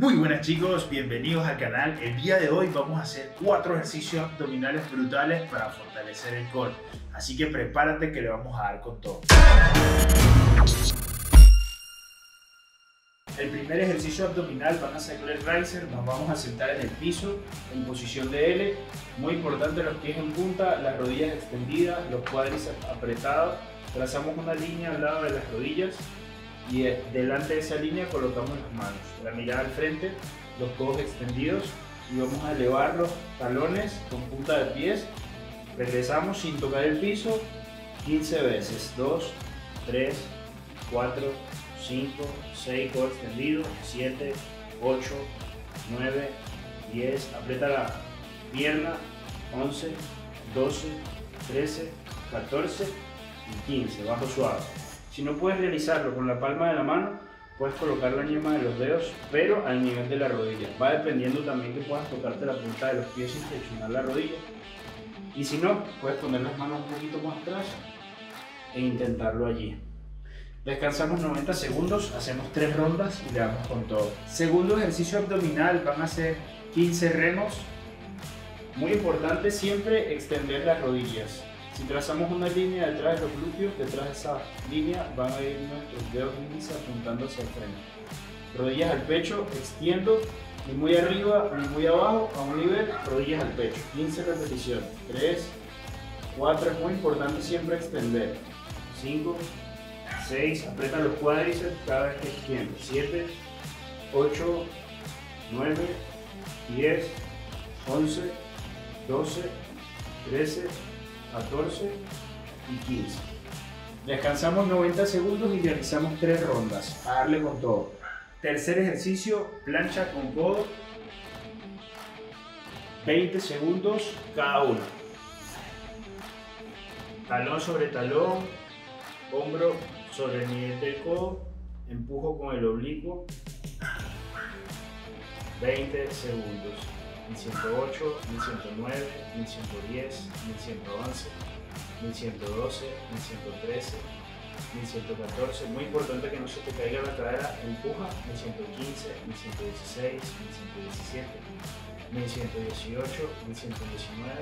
Muy buenas chicos, bienvenidos al canal. El día de hoy vamos a hacer cuatro ejercicios abdominales brutales para fortalecer el core. Así que prepárate que le vamos a dar con todo. El primer ejercicio abdominal van a ser el riser, nos vamos a sentar en el piso en posición de L. Muy importante los pies en punta, las rodillas extendidas, los cuádriceps apretados. Trazamos una línea al lado de las rodillas y delante de esa línea colocamos las manos, la mirada al frente, los codos extendidos y vamos a elevar los talones con punta de pies. Regresamos sin tocar el piso 15 veces, 2, 3, 4, 5, 6, codo extendido, 7, 8, 9, 10, aprieta la pierna, 11, 12, 13, 14 y 15, bajo suave. Si no puedes realizarlo con la palma de la mano, puedes colocar la yema de los dedos, pero al nivel de la rodilla. Va dependiendo también que puedas tocarte la punta de los pies sin flexionar la rodilla. Y si no, puedes poner las manos un poquito más atrás e intentarlo allí. Descansamos 90 segundos, hacemos 3 rondas y le damos con todo. Segundo ejercicio abdominal, van a ser 15 remos. Muy importante siempre extender las rodillas. Si trazamos una línea detrás de los glúteos, detrás de esa línea van a ir nuestros dedos índices apuntando hacia el frente. Rodillas al pecho, extiendo, ni muy arriba ni muy abajo, a un nivel, rodillas al pecho. 15 repeticiones. 3, 4, es muy importante siempre extender. 5, 6, aprieta los cuádriceps cada vez que extiendo. 7, 8, 9, 10, 11, 12, 13, 14 y 15. Descansamos 90 segundos y realizamos 3 rondas. A darle con todo. Tercer ejercicio, plancha con codo. 20 segundos cada uno. Talón sobre talón, hombro sobre el nivel del codo, empujo con el oblicuo. 20 segundos. 1108, 1109, 1110, 1111, 1112, 1113, 1114. Muy importante que no se te caiga la cadera, empuja, 1115, 1116, 1117, 1118, 1119,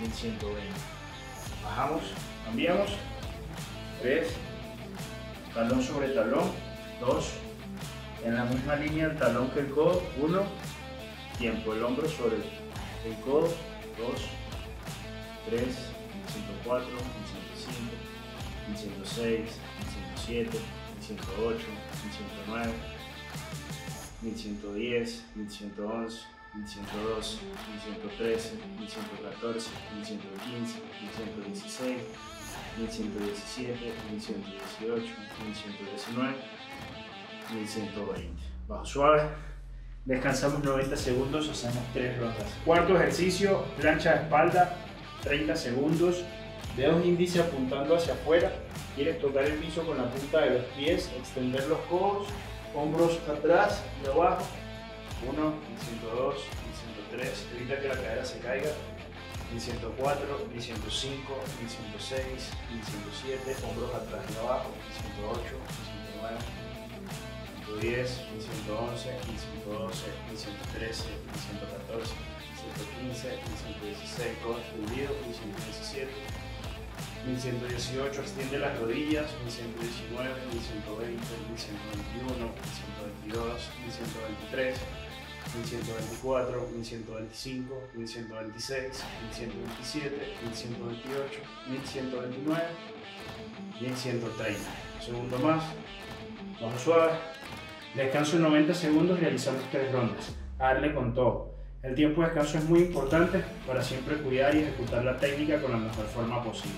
1120. Bajamos, cambiamos, 3, talón sobre talón, 2, en la misma línea el talón que el codo, 1, Tiempo, el hombro sobre el codo, 2, 3, 104, 105, 106, 107, 108, 109, 1110, 1111, 1112, 1113, 1114, 1115, 1116, 1117, 1118, 1119, 1120. Bajo suave. Descansamos 90 segundos, hacemos 3 rondas. Cuarto ejercicio, plancha de espalda, 30 segundos. Dedos índice apuntando hacia afuera. Quieres tocar el piso con la punta de los pies, extender los codos, hombros atrás y abajo. 1, 102, 103, evita que la cadera se caiga. 1104, 1105, 1106, 1107, hombros atrás y abajo. 1108, 1109. 1110, 1111, 1112, 1113, 1114, 1115, 1116, todo extendido, 1117, 1118, extiende las rodillas, 1119, 1120, 1121, 1122, 1123, 1124, 1125, 1126, 1127, 1128, 1129, 1130. segundo más, vamos suave. Descanso 90 segundos, realizamos tres rondas. Darle con todo. El tiempo de descanso es muy importante para siempre cuidar y ejecutar la técnica con la mejor forma posible.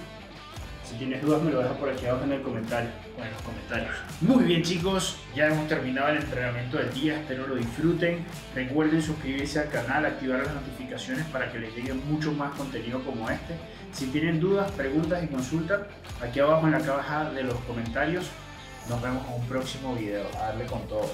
Si tienes dudas me lo dejas por aquí abajo en el comentario o en los comentarios. Muy bien chicos, ya hemos terminado el entrenamiento del día, espero lo disfruten. Recuerden suscribirse al canal, activar las notificaciones para que les llegue mucho más contenido como este. Si tienen dudas, preguntas y consultas, aquí abajo en la caja de los comentarios nos vemos en un próximo video. A darle con todo.